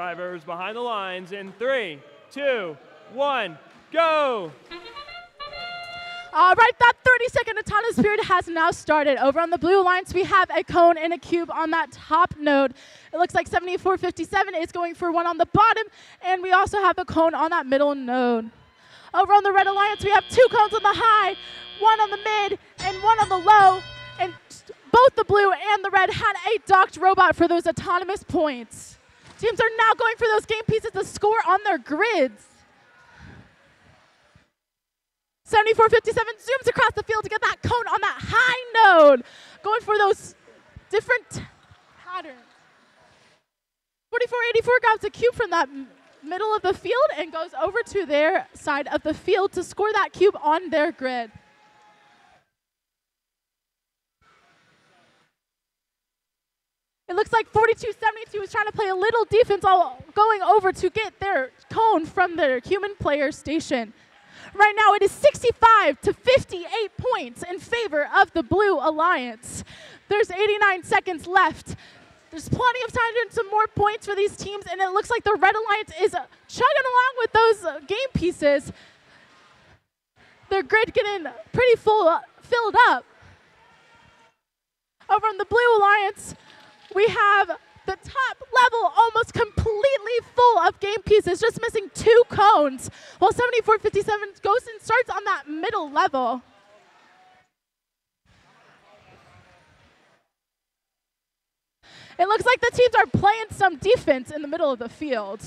Drivers behind the lines in three, two, one, go! All right, that 30 second autonomous period has now started. Over on the blue lines, we have a cone and a cube on that top node. It looks like 7457 is going for one on the bottom, and we also have a cone on that middle node. Over on the red alliance, we have two cones on the high, one on the mid, and one on the low. And both the blue and the red had a docked robot for those autonomous points. Teams are now going for those game pieces to score on their grids. 7457 zooms across the field to get that cone on that high node, going for those different patterns. 4484 grabs a cube from that middle of the field and goes over to their side of the field to score that cube on their grid. It looks like 4272 is trying to play a little defense, all going over to get their cone from their human player station. Right now, it is 65 to 58 points in favor of the Blue Alliance. There's 89 seconds left. There's plenty of time to get some more points for these teams, and it looks like the Red Alliance is uh, chugging along with those uh, game pieces. Their grid getting pretty full, uh, filled up. Over on the Blue Alliance, we have the top level almost completely full of game pieces, just missing two cones, while 7457 goes and starts on that middle level. It looks like the teams are playing some defense in the middle of the field.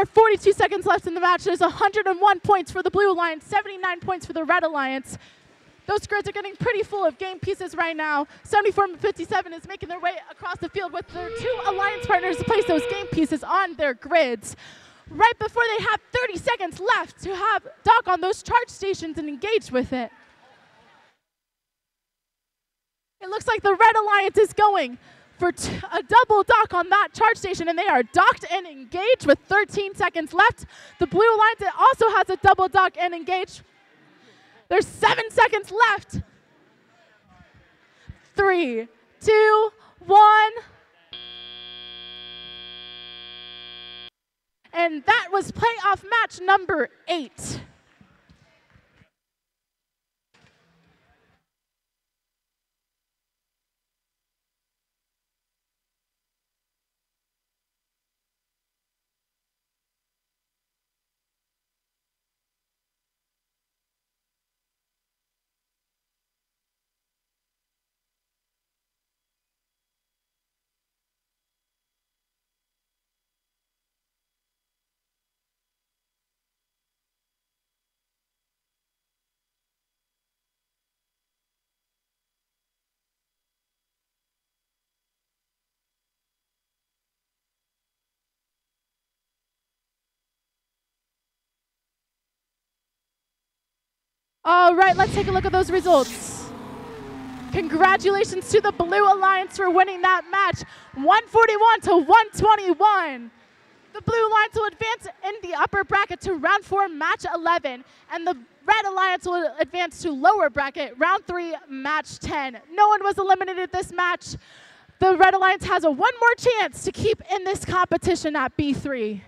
There are 42 seconds left in the match. There's 101 points for the Blue Alliance, 79 points for the Red Alliance. Those grids are getting pretty full of game pieces right now. 74-57 is making their way across the field with their two alliance partners to place those game pieces on their grids. Right before they have 30 seconds left to have dock on those charge stations and engage with it. It looks like the Red Alliance is going for a double dock on that charge station, and they are docked and engaged with 13 seconds left. The Blue Alliance also has a double dock and engage. There's seven seconds left. Three, two, one. And that was playoff match number eight. All right, let's take a look at those results. Congratulations to the Blue Alliance for winning that match, 141 to 121. The Blue Alliance will advance in the upper bracket to round four, match 11, and the Red Alliance will advance to lower bracket, round three, match 10. No one was eliminated this match. The Red Alliance has a one more chance to keep in this competition at B3.